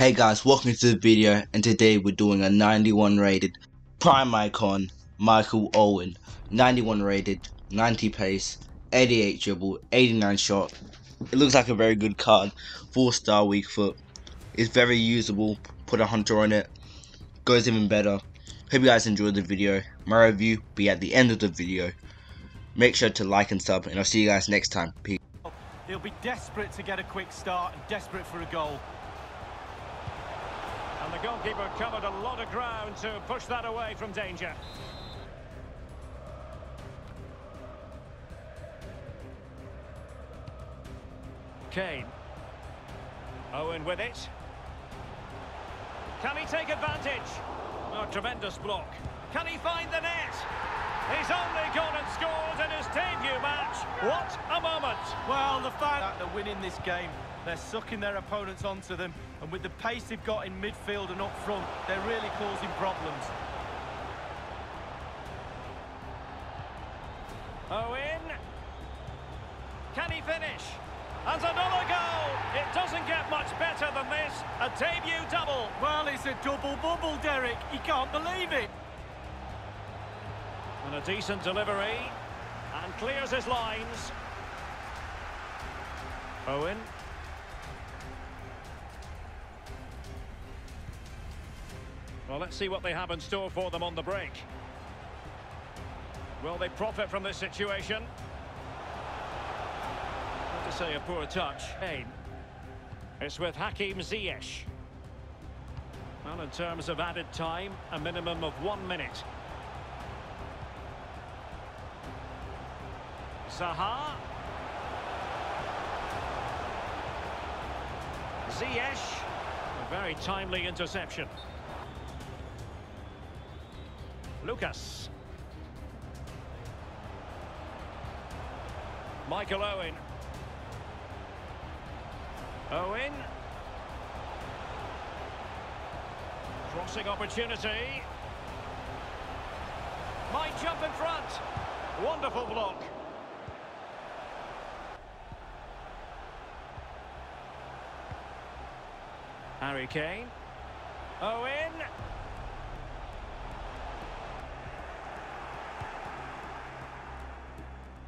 Hey guys, welcome to the video and today we're doing a 91 rated prime icon Michael Owen. 91 rated, 90 pace, 88 dribble, 89 shot. It looks like a very good card. 4 star weak foot. It's very usable. Put a hunter on it. Goes even better. Hope you guys enjoyed the video. My review be at the end of the video. Make sure to like and sub and I'll see you guys next time. Peace. He'll be desperate to get a quick start and desperate for a goal. And the goalkeeper covered a lot of ground to push that away from danger. Kane. Owen with it. Can he take advantage? A tremendous block. Can he find the net? He's only gone and scored in his debut match. What a moment. Well, the fact that they're winning this game, they're sucking their opponents onto them, and with the pace they've got in midfield and up front, they're really causing problems. Owen. Can he finish? And another goal! It doesn't get much better than this. A debut double. Well, it's a double bubble, Derek. He can't believe it. And a decent delivery. And clears his lines. Owen. Well, let's see what they have in store for them on the break. Will they profit from this situation? Not to say a poor touch. Kane. It's with Hakim Ziyech. Well, in terms of added time, a minimum of one minute. Zaha. Ziyech. A very timely interception. Lucas. Michael Owen. Owen. Crossing opportunity. Might jump in front. Wonderful block. Harry Kane. Owen.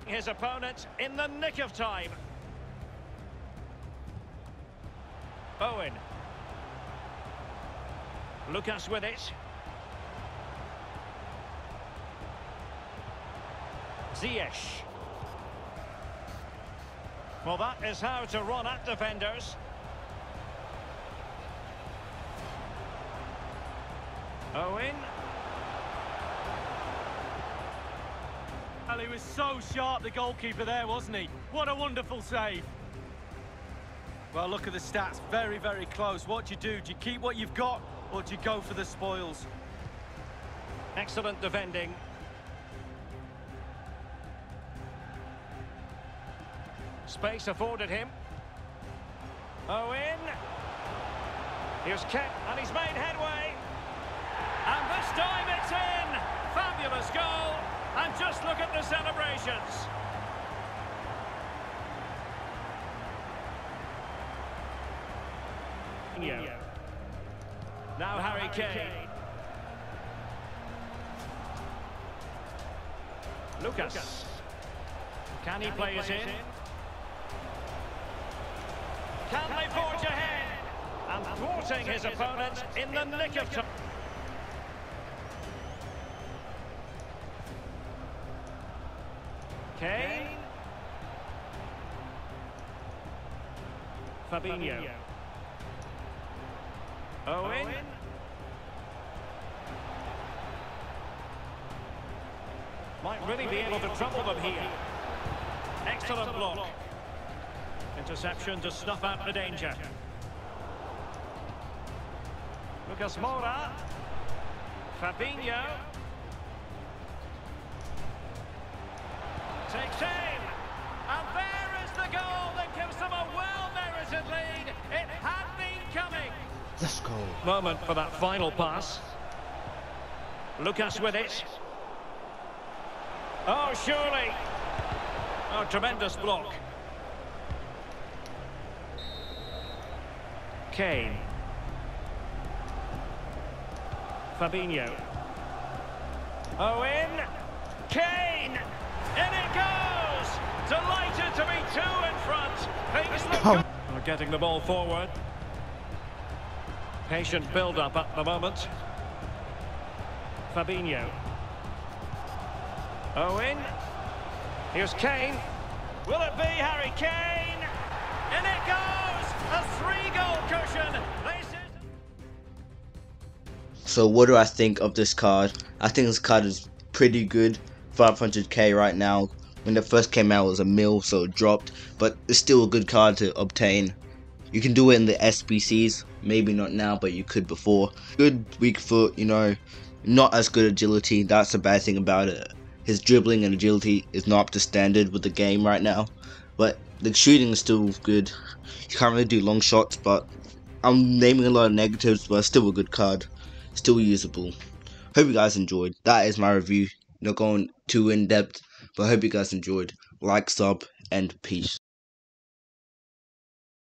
His opponent in the nick of time. Owen. Lucas with it. Ziyech. Well, that is how to run at defenders. Owen. Well, he was so sharp, the goalkeeper there, wasn't he? What a wonderful save. Well, look at the stats. Very, very close. What do you do? Do you keep what you've got, or do you go for the spoils? Excellent defending. Space afforded him. Owen. He was kept, and he's made headway. And this time it's in! Fabulous goal! And just look at the celebrations. Yeah. Now Harry Kane. Lucas. Can he play it in? Can they forge ahead? And thwarting his opponent in the nick of time. Kane. Fabinho. Owen. Might really be able to trouble them here. Excellent block. Interception to snuff out the danger. Lucas Moura. Fabinho. Takes aim. And there is the goal that gives them a well-merited lead. It had been coming. Let's go. Moment for that final pass. Lucas with it. Oh, surely. Oh, tremendous block. Kane. Fabinho. Owen. Kane. In it goes. Delighted to be two in front. Things look Come. Oh. good. We're getting the ball forward. Patient build-up at the moment. Fabinho. Owen. Here's Kane. Will it be Harry Kane? In it goes! A three-goal cushion. So what do I think of this card? I think this card is pretty good. 500k right now. When it first came out it was a mil so it dropped. But it's still a good card to obtain. You can do it in the SBCs. Maybe not now but you could before. Good weak foot, you know. Not as good agility. That's the bad thing about it. His dribbling and agility is not up to standard with the game right now. But the shooting is still good. You can't really do long shots but I'm naming a lot of negatives but still a good card still usable. Hope you guys enjoyed. That is my review. Not going too in depth, but I hope you guys enjoyed. Like, sub, and peace.